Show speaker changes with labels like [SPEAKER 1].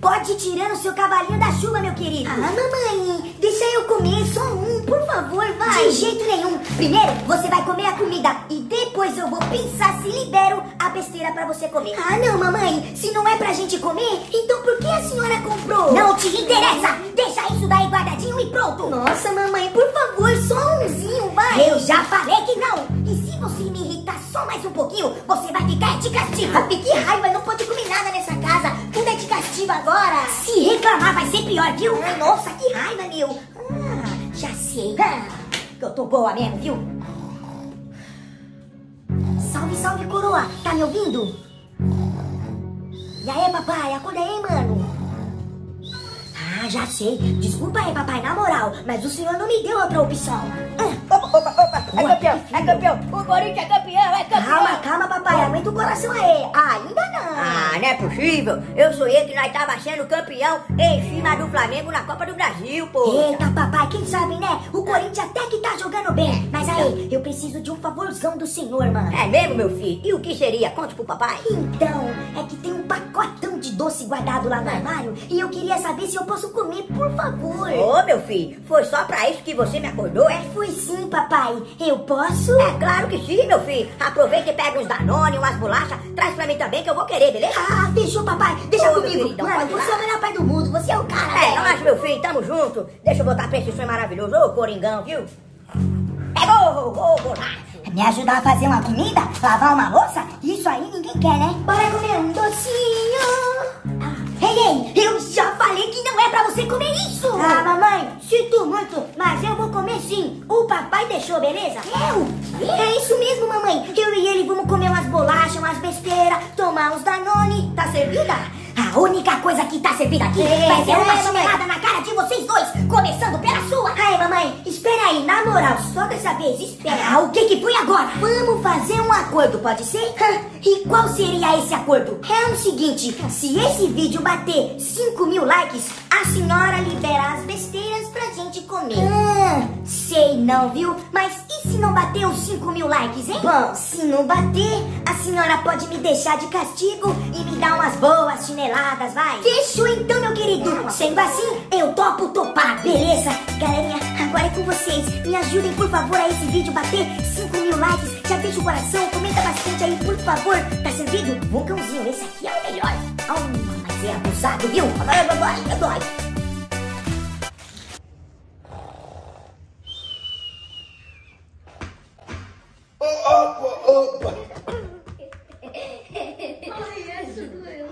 [SPEAKER 1] Pode ir tirando seu cavalinho da chuva, meu querido. Ah, mamãe, deixa eu comer só um, por favor, vai. De jeito nenhum. Primeiro, você vai comer a comida e depois eu vou pensar se libero a besteira pra você comer. Ah, não, mamãe. Se não é pra gente comer, então por que a senhora comprou? Não te interessa. Deixa isso daí guardadinho e pronto. Nossa, mamãe, por favor, só umzinho, vai. Eu já falei que não. E se você me irritar só mais um pouquinho, você vai ficar de castigo. Ah, que raiva, não pode comer nada nessa casa. Tudo castigo agora. Se reclamar vai ser pior, viu? Ai, nossa, que raiva, meu. Ah, já sei. Ah, que eu tô boa mesmo, viu? Salve, salve, coroa. Tá me ouvindo? E aí, papai, acorda aí, mano. Ah, já sei. Desculpa aí, papai, na moral, mas o senhor não me deu outra opção. Ah,
[SPEAKER 2] Opa, opa, opa, é campeão, é campeão. O Corinthians é campeão, é campeão.
[SPEAKER 1] calma, calma, papai. Aguenta o coração aí. Ainda não.
[SPEAKER 2] Ah, não é possível. Eu sonhei que nós tava sendo campeão em cima do Flamengo na Copa do Brasil, pô.
[SPEAKER 1] Eita, papai, quem sabe, né? O Corinthians até que tá jogando bem. Mas aí, eu preciso de um favorzão do senhor, mano.
[SPEAKER 2] É mesmo, meu filho? E o que seria? Conte pro papai.
[SPEAKER 1] Então, é que tem um pacotão de doce guardado lá no armário e eu queria saber se eu posso comer, por favor.
[SPEAKER 2] Ô, meu filho, foi só pra isso que você me acordou, é?
[SPEAKER 1] Foi sim, papai. Eu posso?
[SPEAKER 2] É claro que sim, meu filho. Aproveita e pega uns Danone, umas bolachas, traz pra mim também que eu vou querer, beleza?
[SPEAKER 1] Ah, fechou, papai. Deixa
[SPEAKER 2] meu
[SPEAKER 1] comigo.
[SPEAKER 2] queridão,
[SPEAKER 1] Mano,
[SPEAKER 2] pode ir
[SPEAKER 1] você é o melhor pai do mundo. Você é o cara,
[SPEAKER 2] É,
[SPEAKER 1] velho.
[SPEAKER 2] nós, meu filho, tamo junto. Deixa eu botar pra esse sonho maravilhoso. Ô, Coringão, viu? Pegou, ô, bolacha.
[SPEAKER 1] Me ajudar a fazer uma comida? Lavar uma louça? Isso aí ninguém quer, né? Bora comer um docinho. Você comer isso. Ah, mamãe, sinto muito, mas eu vou comer sim. O papai deixou, beleza? Eu? É isso mesmo, mamãe. Eu e ele vamos comer umas bolachas, umas besteiras, tomar uns Danone. Tá servida? A única coisa que tá servida aqui vai ser uma chinelada na cara de vocês dois, começando pela sua. Ai, mamãe, espera aí, na moral, só dessa vez, espera. Ah, o que que foi agora? Vamos fazer um acordo, pode ser? E qual seria esse acordo? É o seguinte, se esse vídeo bater 5 mil likes, a senhora libera as besteiras pra gente comer. Ah, sei não, viu? Mas se não bater os 5 mil likes, hein? Bom, se não bater, a senhora pode me deixar de castigo e me dar umas boas chineladas, vai? Fechou então, meu querido. Sendo assim, eu topo topar, beleza? Galerinha, agora é com vocês. Me ajudem, por favor, a esse vídeo bater 5 mil likes. Já deixa o coração, comenta bastante aí, por favor. Tá servido? Vulcãozinho, esse aqui é o melhor. Oh, mas é abusado, viu? Vai, vai, vai, vai.
[SPEAKER 3] Opa, opa.
[SPEAKER 4] Ai, ajuda eu.